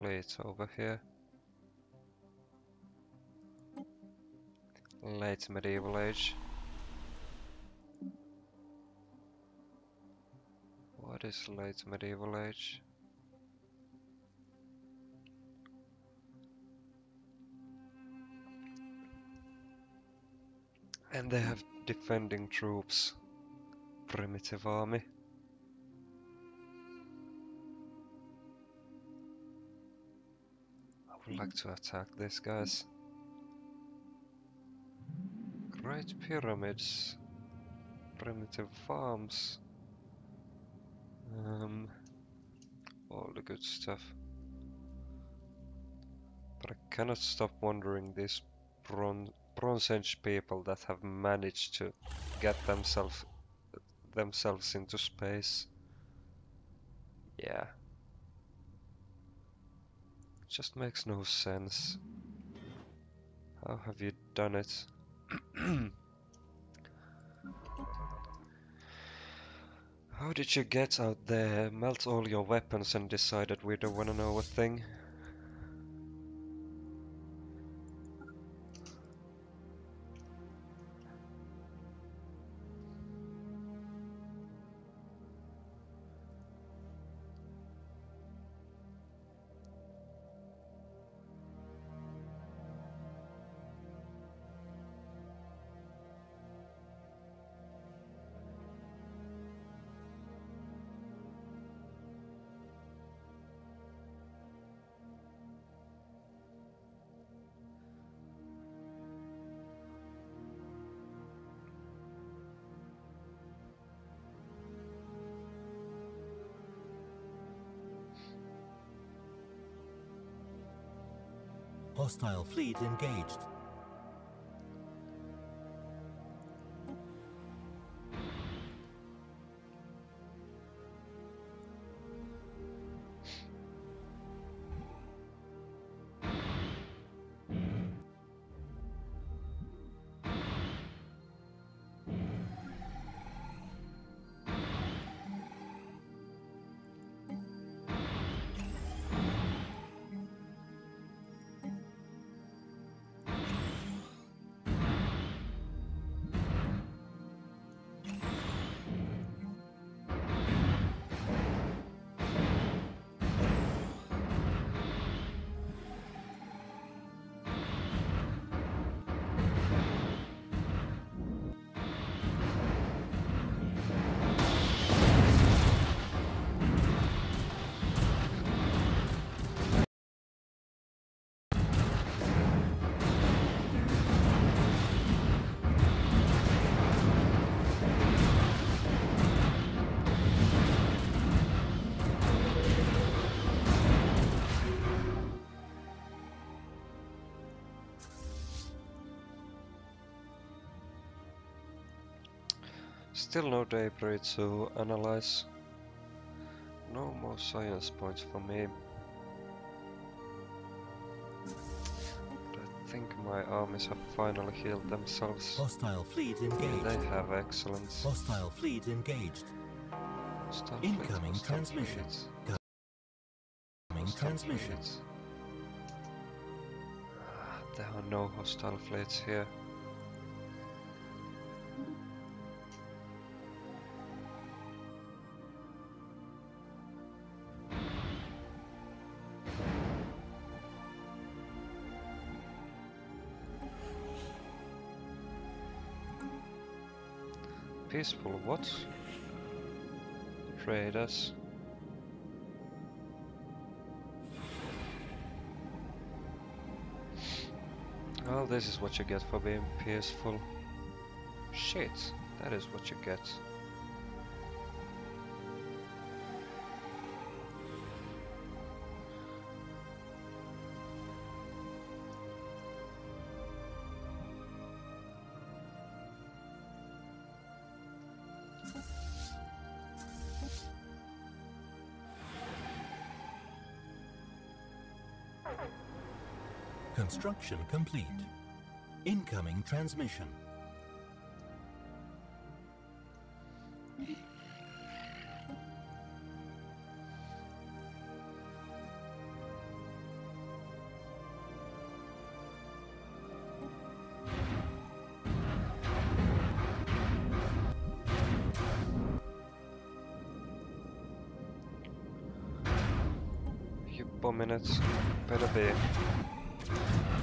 fleet over here. Late medieval age. What is late medieval age? And they have defending troops. Primitive army. I would like to attack these guys. Great pyramids. Primitive farms. Um, all the good stuff. But I cannot stop wondering these bron Bronze Age people that have managed to get themselves themselves into space. Yeah. Just makes no sense. How have you done it? How did you get out there, melt all your weapons and decided we don't wanna know a thing? Hostile fleet engaged. Still no debris to analyze. No more science points for me. But I think my armies have finally healed themselves. Hostile fleet engaged. They have excellence. Hostile fleet engaged. Hostile Incoming hostile transmission. Incoming transmission. Ah, There are no hostile fleets here. Peaceful what? Traders. Well, this is what you get for being peaceful. Shit, that is what you get. Construction complete. Incoming transmission. minutes. Better be. Thank you.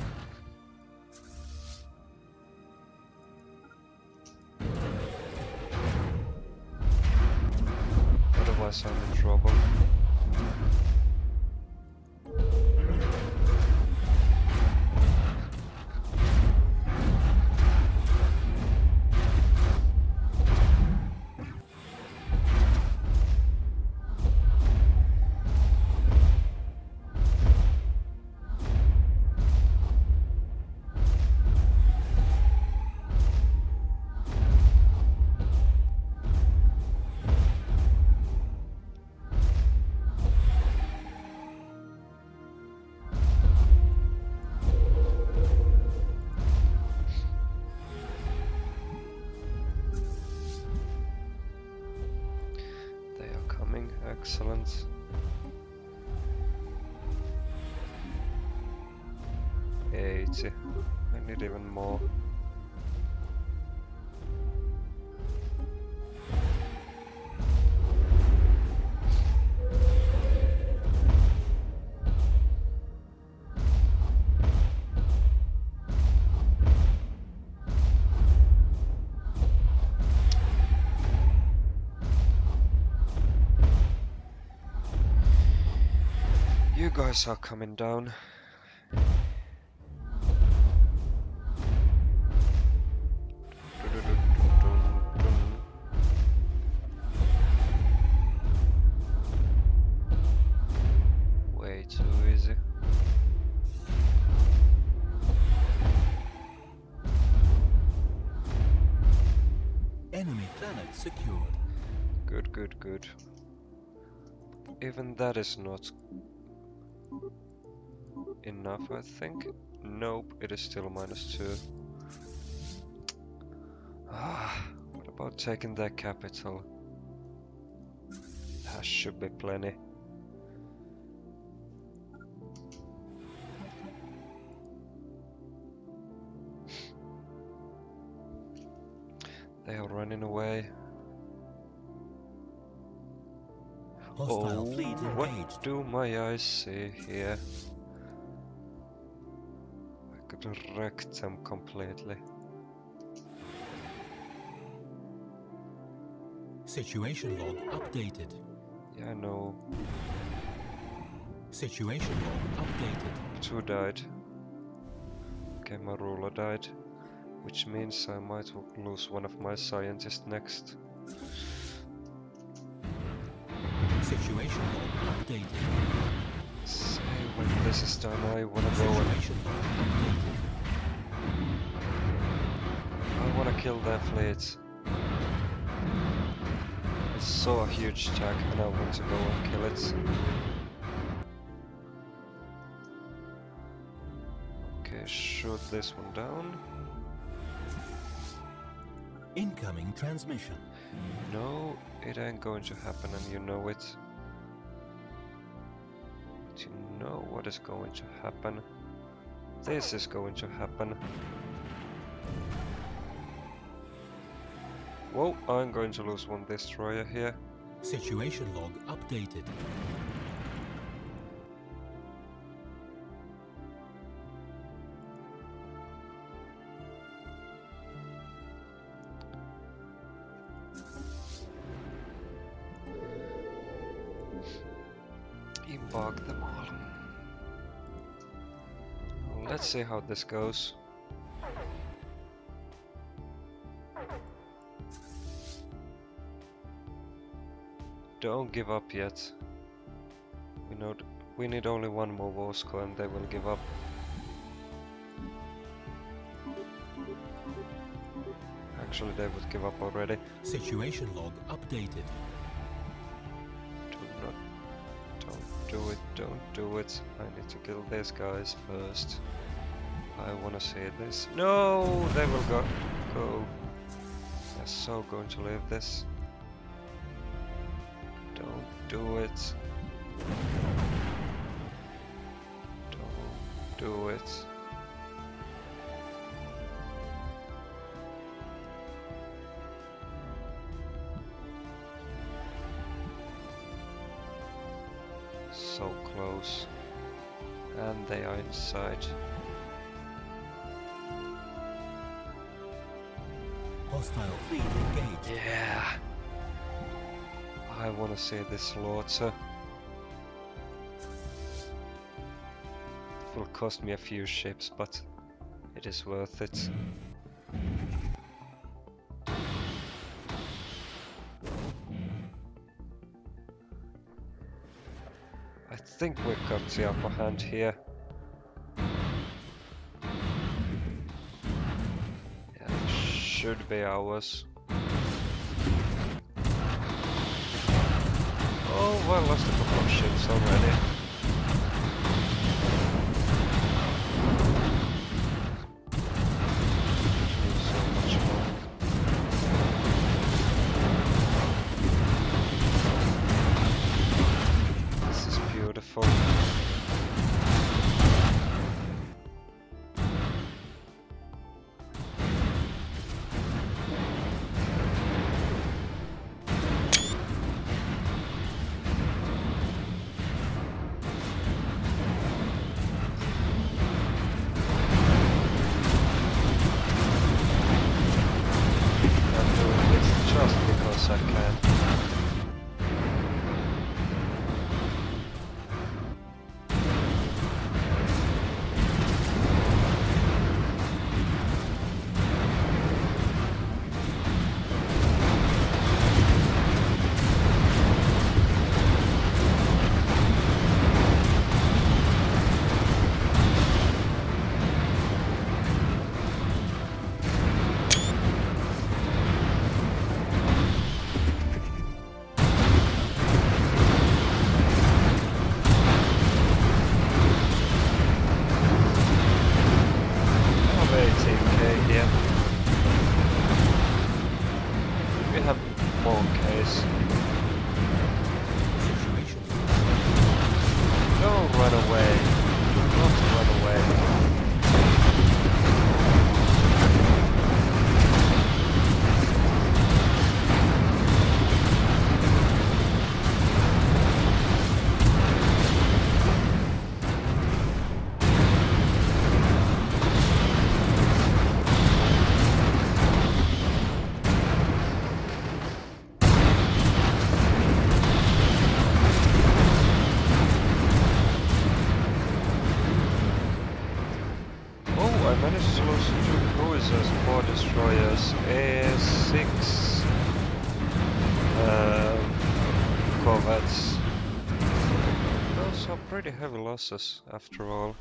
Excellent. Eighty. I need even more. Guys are coming down. Way too easy. Enemy planet secured. Good, good, good. Even that is not enough, I think. Nope, it is still minus two. Ah, what about taking their capital? That should be plenty. They are running away. Hostile oh, fleet what do my eyes see here? I could wreck them completely. Situation log updated. Yeah, I know. Situation log updated. Two died. Okay, my ruler died. Which means I might lose one of my scientists next. Situation log updated. Say when this is done, I wanna go and. I wanna kill that fleet. I saw a huge attack and I want to go and kill it. Okay, shoot this one down. Incoming transmission. No, it ain't going to happen and you know it. You know what is going to happen. This is going to happen. Whoa, I'm going to lose one destroyer here. Situation log updated. See how this goes. Don't give up yet. We know we need only one more Vosko and they will give up. Actually, they would give up already. Situation log updated. Do not. Don't do it. Don't do it. I need to kill these guys first. I wanna see this. No, they will go. Go. They're so going to leave this. Don't do it. Don't do it. So close. And they are inside. Hostile fleet engaged. Yeah. I want to see this slaughter. It will cost me a few ships, but it is worth it. I think we've got the upper hand here. Should be ours. Oh, well, lost a couple of ships already. Corvettes. Those are pretty heavy losses after all.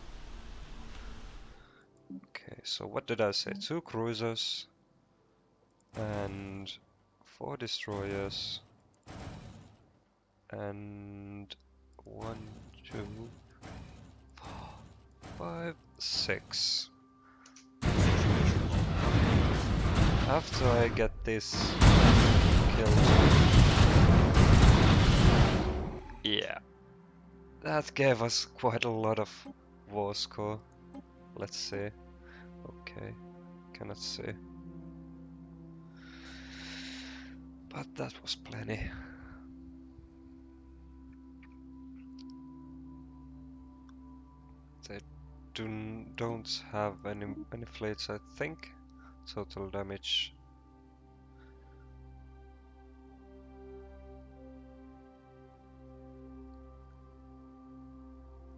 Okay, so what did I say? Hmm. Two cruisers and four destroyers and one, two, four, five, six. After I get this killed. That gave us quite a lot of war score. Let's see. Okay. Cannot see. But that was plenty. They do don't have any any fleets, I think. Total damage.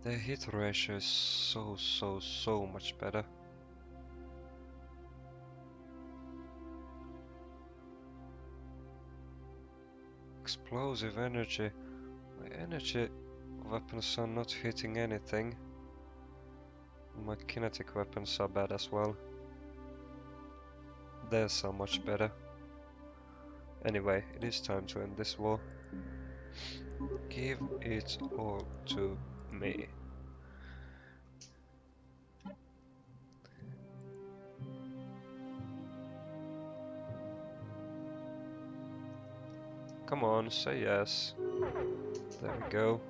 The hit ratio is so so so much better. Explosive energy. My energy weapons are not hitting anything. My kinetic weapons are bad as well. They're so much better. Anyway, it is time to end this war. Give it all to me. Come on, say yes. There we go.